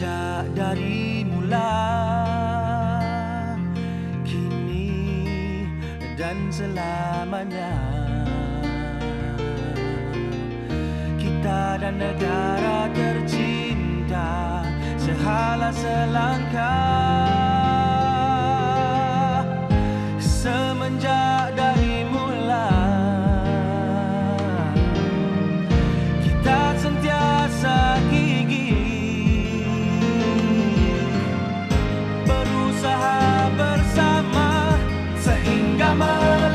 sejak dari mula. Kini dan selamanya kita dan negara tercinta sehala selangkah. Semenjak summer.